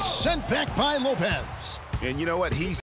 Sent back by Lopez. And you know what? He's